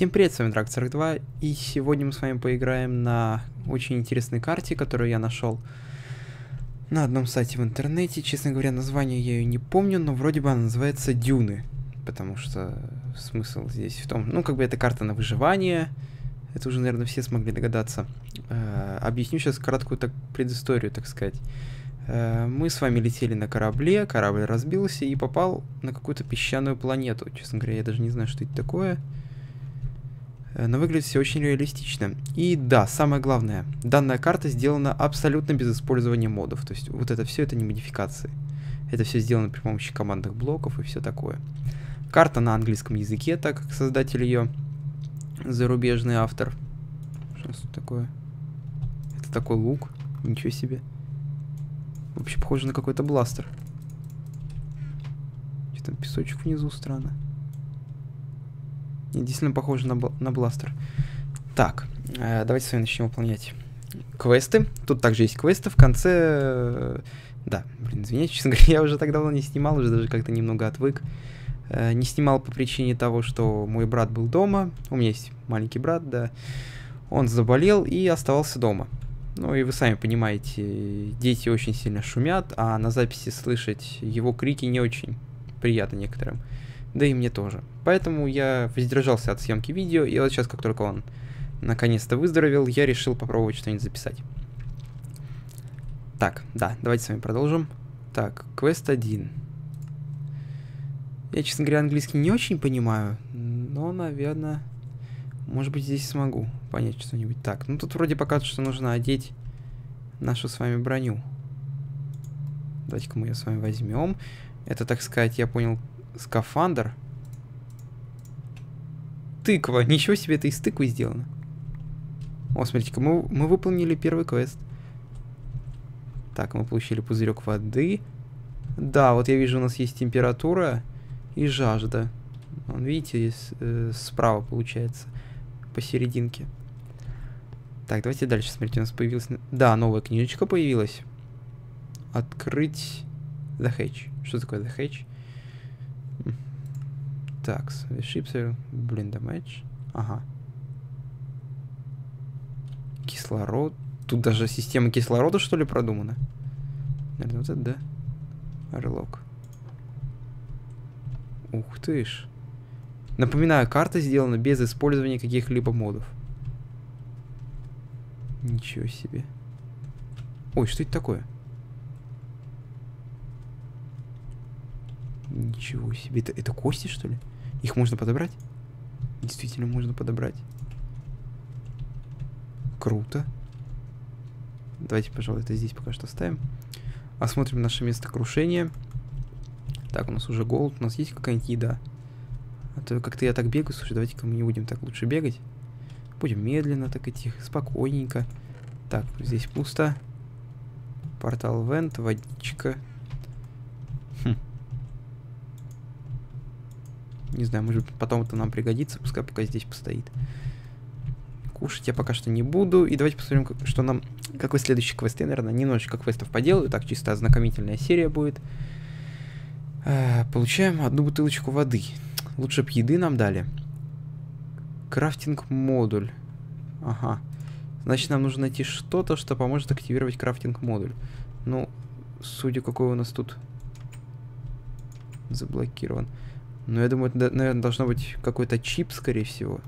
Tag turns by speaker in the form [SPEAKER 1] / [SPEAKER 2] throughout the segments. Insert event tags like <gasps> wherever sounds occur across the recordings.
[SPEAKER 1] Всем привет, с вами Драк42, и сегодня мы с вами поиграем на очень интересной карте, которую я нашел на одном сайте в интернете. Честно говоря, название я ее не помню, но вроде бы она называется Дюны, потому что смысл здесь в том, ну, как бы это карта на выживание, это уже, наверное, все смогли догадаться. Э, объясню сейчас краткую так, предысторию, так сказать. Э, мы с вами летели на корабле, корабль разбился и попал на какую-то песчаную планету. Честно говоря, я даже не знаю, что это такое. Э, но выглядит все очень реалистично. И да, самое главное, данная карта сделана абсолютно без использования модов. То есть вот это все это не модификации. Это все сделано при помощи командных блоков и все такое. Карта на английском языке, так как создатель ее зарубежный автор. Что это такое? Это такой лук. Ничего себе. Вообще похоже на какой-то бластер. Что там песочек внизу, странно. Действительно похоже на, на бластер. Так, э, давайте с вами начнем выполнять квесты. Тут также есть квесты в конце... Э, да, блин, извините, <laughs> честно говоря, я уже так давно не снимал, уже даже как-то немного отвык. Э, не снимал по причине того, что мой брат был дома. У меня есть маленький брат, да. Он заболел и оставался дома. Ну и вы сами понимаете, дети очень сильно шумят, а на записи слышать его крики не очень приятно некоторым. Да и мне тоже. Поэтому я воздержался от съемки видео, и вот сейчас, как только он наконец-то выздоровел, я решил попробовать что-нибудь записать. Так, да, давайте с вами продолжим. Так, квест 1. Я, честно говоря, английский не очень понимаю, но, наверное, может быть, здесь смогу понять что-нибудь. Так, ну тут вроде показывает, что нужно одеть нашу с вами броню. Давайте-ка мы ее с вами возьмем. Это, так сказать, я понял, скафандр. Тыква. <laughs> Ничего себе, это из тыквы сделано. О, смотрите-ка, мы, мы выполнили первый квест. Так, мы получили пузырек воды. Да, вот я вижу, у нас есть температура и жажда. Вон, видите, есть, э, справа получается посерединке. Так, давайте дальше смотрите, у нас появилась... Да, новая книжечка появилась. Открыть The Hatch. Что такое The Hatch? Так, ships блин, damage. Ага. Кислород. Тут даже система кислорода, что ли, продумана? Наверное, вот это, да? Орлок. Ух ты ж. Напоминаю, карта сделана без использования каких-либо модов. Ничего себе. Ой, что это такое? Ничего себе. Это, это кости, что ли? Их можно подобрать? Действительно можно подобрать. Круто. Давайте, пожалуй, это здесь пока что оставим. Осмотрим наше место крушения. Так, у нас уже голод. У нас есть какая-нибудь еда? А то как-то я так бегаю. Слушай, давайте-ка мы не будем так лучше бегать. Будем медленно, так и тихо, спокойненько. Так, здесь пусто. Портал Вент, водичка. Не знаю, может потом это нам пригодится, пускай пока здесь постоит. Кушать я пока что не буду. И давайте посмотрим, как, что нам... Какой следующий квест. Я, наверное, немножечко квестов поделаю. Так, чисто ознакомительная серия будет. Э, получаем одну бутылочку воды. Лучше б еды нам дали. Крафтинг модуль. Ага. Значит, нам нужно найти что-то, что поможет активировать крафтинг модуль. Ну, судя какой у нас тут заблокирован. Но я думаю, это, наверное, должно быть какой-то чип, скорее всего.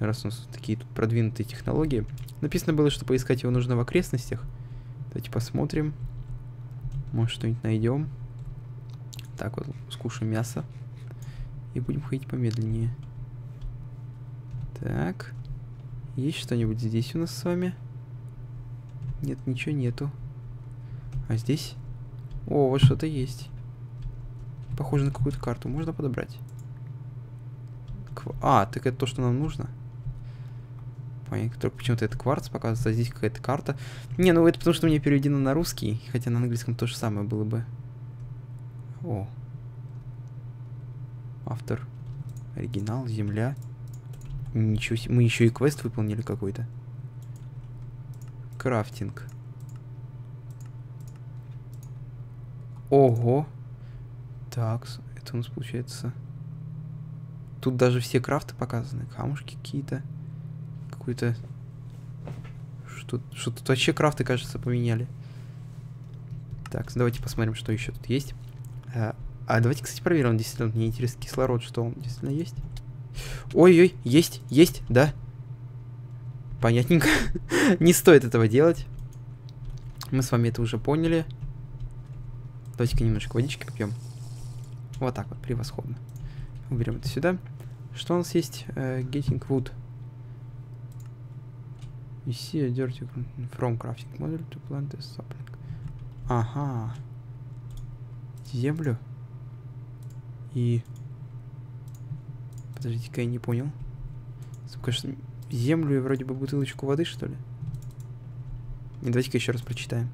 [SPEAKER 1] Раз у нас такие тут продвинутые технологии. Написано было, что поискать его нужно в окрестностях. Давайте посмотрим. Может, что-нибудь найдем. Так вот, скушаем мясо. И будем ходить помедленнее. Так. Есть что-нибудь здесь у нас с вами? Нет, ничего нету. А здесь? О, вот что-то есть. Похоже на какую-то карту. Можно подобрать. Кв... А, так это то, что нам нужно. Понятно, только почему-то это кварц показывается, а здесь какая-то карта. Не, ну это потому, что мне переведено на русский, хотя на английском то же самое было бы. О. Автор. Оригинал, земля. Ничего себе. Мы еще и квест выполнили какой-то. Крафтинг. Ого. Так, это у нас получается... Тут даже все крафты показаны. Камушки какие-то. Какой-то... Что, что вообще крафты, кажется, поменяли. Так, давайте посмотрим, что еще тут есть. А, а давайте, кстати, проверим, действительно, мне интересен кислород, что он действительно есть. Ой-ой, есть, есть, да. Понятненько. <laughs> Не стоит этого делать. Мы с вами это уже поняли. Давайте-ка немножко водички попьем. Вот так вот, превосходно. Уберем это сюда. Что у нас есть? Uh, getting wood. You see a dirty from crafting model to plant a sapling. Ага. Землю. И... Подождите-ка, я не понял. Кажется, землю и вроде бы бутылочку воды, что ли? Не, давайте-ка еще раз прочитаем.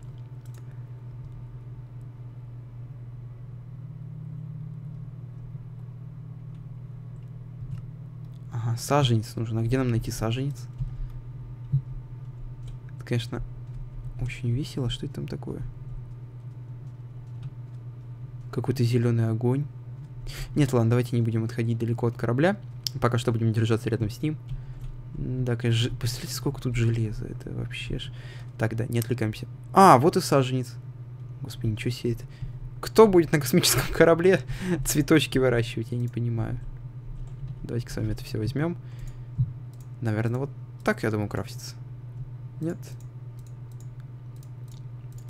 [SPEAKER 1] Ага, саженец нужен. А где нам найти саженец? Это, конечно, очень весело. Что это там такое? Какой-то зеленый огонь. Нет, ладно, давайте не будем отходить далеко от корабля. Пока что будем держаться рядом с ним. Да, конечно, посмотрите, сколько тут железа. Это вообще ж... Так, да, не отвлекаемся. А, вот и саженец. Господи, ничего себе это. Кто будет на космическом корабле <laughs> цветочки выращивать, я не понимаю. Давайте с вами это все возьмем. Наверное, вот так, я думаю, крафтится. Нет?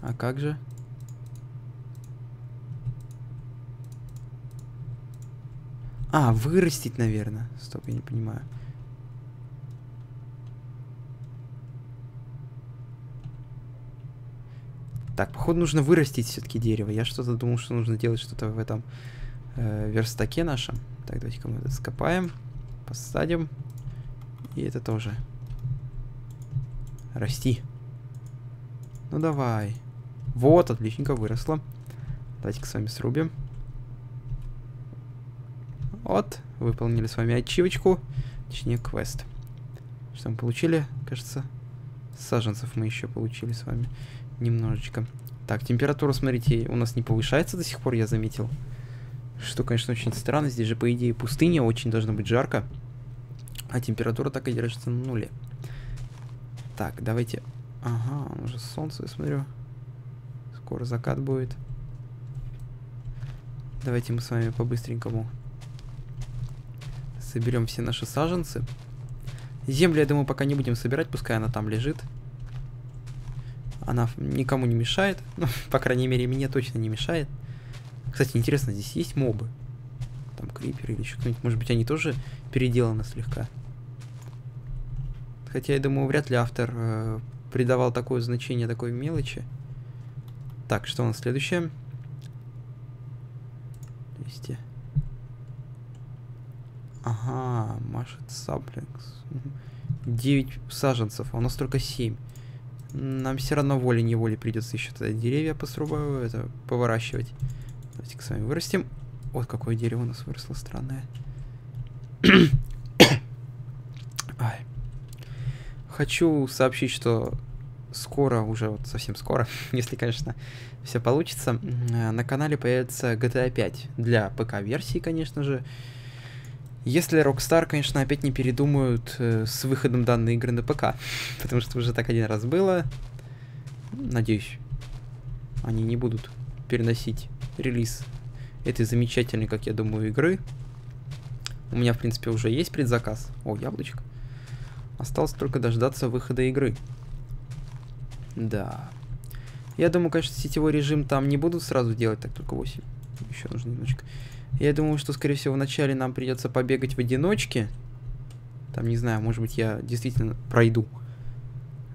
[SPEAKER 1] А как же? А, вырастить, наверное. Стоп, я не понимаю. Так, походу нужно вырастить все-таки дерево. Я что-то думал, что нужно делать что-то в этом э, верстаке нашем. Так, давайте-ка мы это скопаем, посадим. И это тоже. Расти. Ну давай. Вот, отличненько, выросло. Давайте-ка с вами срубим. Вот, выполнили с вами ачивочку, точнее квест. Что мы получили? Кажется, саженцев мы еще получили с вами немножечко. Так, температура, смотрите, у нас не повышается до сих пор, я заметил. Что, конечно, очень странно. Здесь же, по идее, пустыня, очень должно быть жарко. А температура так и держится на нуле. Так, давайте... Ага, уже солнце, я смотрю. Скоро закат будет. Давайте мы с вами по-быстренькому Соберем все наши саженцы. Землю, я думаю, пока не будем собирать, пускай она там лежит. Она никому не мешает. <laughs> Ну, по крайней мере, мне точно не мешает. Кстати, интересно, здесь есть мобы? Там криперы или еще кто-нибудь. Может быть, они тоже переделаны слегка. Хотя, я думаю, вряд ли автор э, придавал такое значение такой мелочи. Так, что у нас следующее? 200. Ага, машет саплингс. 9 саженцев, а у нас только 7. Нам все равно волей-неволей придется еще тогда деревья посрубаю, это поворачивать. Давайте-ка с вами вырастим. Вот какое дерево у нас выросло странное. <coughs> Ай. Хочу сообщить, что скоро, уже вот совсем скоро, <laughs> если, конечно, все получится, на канале появится GTA 5 для ПК-версии, конечно же. Если Rockstar, конечно, опять не передумают э, с выходом данной игры на ПК, <laughs> потому что уже так один раз было. Надеюсь, они не будут переносить релиз этой замечательной, как я думаю, игры. У меня, в принципе, уже есть предзаказ. О, яблочко. Осталось только дождаться выхода игры. Да. Я думаю, конечно, сетевой режим там не будут сразу делать, так только 8. Еще нужно немножечко. Я думаю, что, скорее всего, вначале нам придется побегать в одиночке. Там, не знаю, может быть, я действительно пройду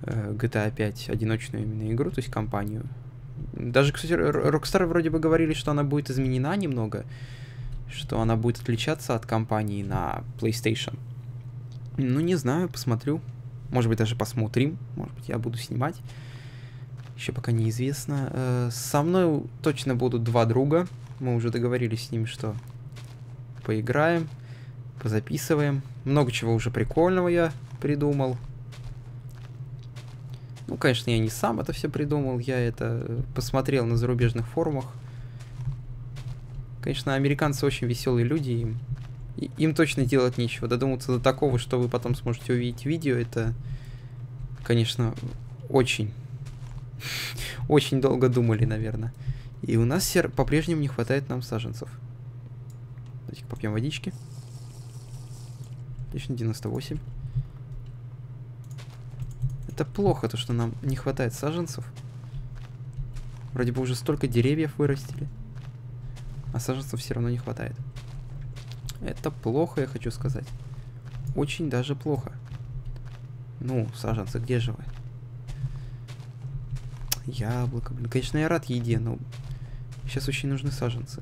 [SPEAKER 1] э, GTA 5 одиночную именно игру, то есть компанию. Даже, кстати, Rockstar вроде бы говорили, что она будет изменена немного, что она будет отличаться от компании на PlayStation. Ну, не знаю, посмотрю. Может быть, даже посмотрим. Может быть, я буду снимать. Еще пока неизвестно. Э, со мной точно будут два друга. Мы уже договорились с ними, что поиграем, позаписываем. Много чего уже прикольного я придумал. Ну, конечно, я не сам это все придумал, я это посмотрел на зарубежных форумах. Конечно, американцы очень веселые люди, им им точно делать нечего. Додуматься до такого, что вы потом сможете увидеть видео, это, конечно, очень, <laughs> очень долго думали, наверное. И у нас по-прежнему не хватает нам саженцев. Давайте-ка попьем водички. Отлично, 98. Это плохо, то что нам не хватает саженцев. Вроде бы уже столько деревьев вырастили. А саженцев все равно не хватает. Это плохо, я хочу сказать. Очень даже плохо. Ну, саженцы, где же вы? Яблоко, блин. Конечно, я рад еде, но сейчас очень нужны саженцы.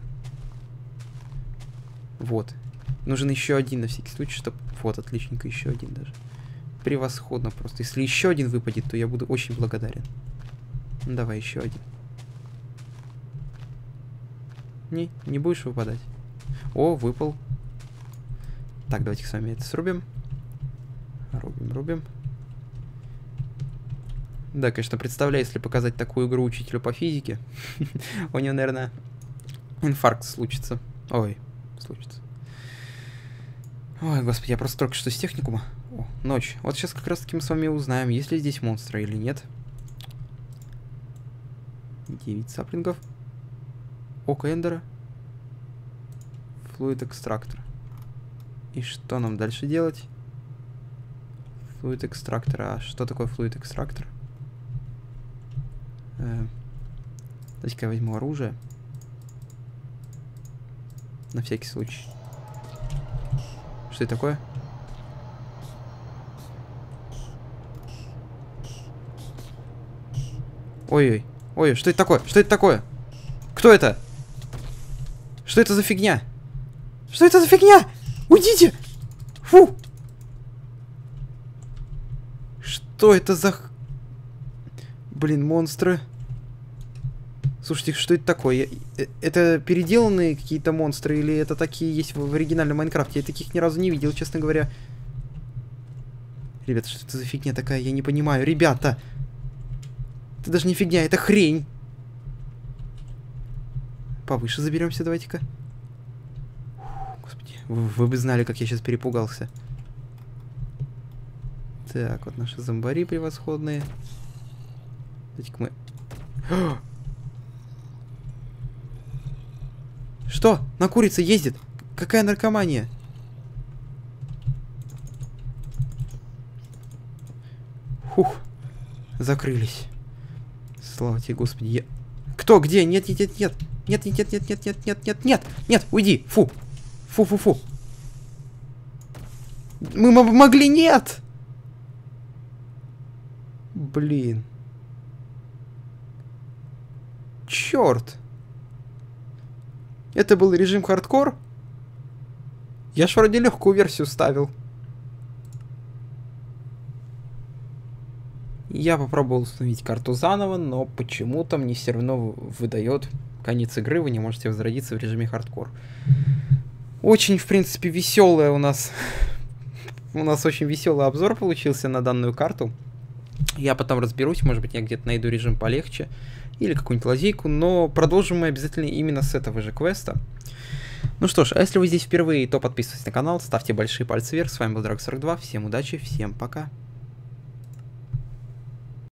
[SPEAKER 1] Вот. Нужен еще один на всякий случай, чтобы... Вот, отличненько, еще один даже. Превосходно просто. Если еще один выпадет, то я буду очень благодарен. Ну, давай еще один. Не, не будешь выпадать. О, выпал. Так, давайте с вами это срубим. Рубим, рубим. Да, конечно, представляю, если показать такую игру учителю по физике, <laughs> у него, наверное, инфаркт случится. Ой, случится. Ой, господи, я просто только что с техникума. Ночь. Вот сейчас как раз таки мы с вами узнаем, есть ли здесь монстры или нет. 9 саплингов. Око Эндера. Флуид экстрактор. И что нам дальше делать? Флуид экстрактор. А что такое флуид экстрактор? Давайте-ка я возьму оружие. На всякий случай. Что это такое? Ой-ой. Ой, что это такое? Что это такое? Кто это? Что это за фигня? Что это за фигня? Уйдите! Фу! Что это за... Блин, монстры. Слушайте, что это такое? Э, Это переделанные какие-то монстры или это такие есть в оригинальном Майнкрафте? Я таких ни разу не видел, честно говоря. Ребята, что это за фигня такая? Я не понимаю. Ребята! Это даже не фигня, это хрень. Повыше заберемся, давайте-ка. Господи, вы, вы бы знали, как я сейчас перепугался. Так, вот наши зомбари превосходные. Давайте-ка мы... <gasps> Что? На курице ездит? Какая наркомания? Фух. Закрылись. Слава тебе, Господи. Я... Кто? Где? Нет, нет, нет, нет. Нет, нет, нет, нет, нет, нет, нет, нет, нет, уйди. Фу. Фу, фу, фу. Мы могли нет. Блин. Черт. Это был режим хардкор? Я ж вроде легкую версию ставил. Я попробовал установить карту заново, но почему-то мне все равно выдает конец игры, вы не можете возродиться в режиме хардкор. Очень, в принципе, веселая у нас... У нас очень веселый обзор получился на данную карту. Я потом разберусь, может быть, я где-то найду режим полегче или какую-нибудь лазейку, но продолжим мы обязательно именно с этого же квеста. Ну что ж, а если вы здесь впервые, то подписывайтесь на канал, ставьте большие пальцы вверх. С вами был Драг42, всем удачи, всем пока.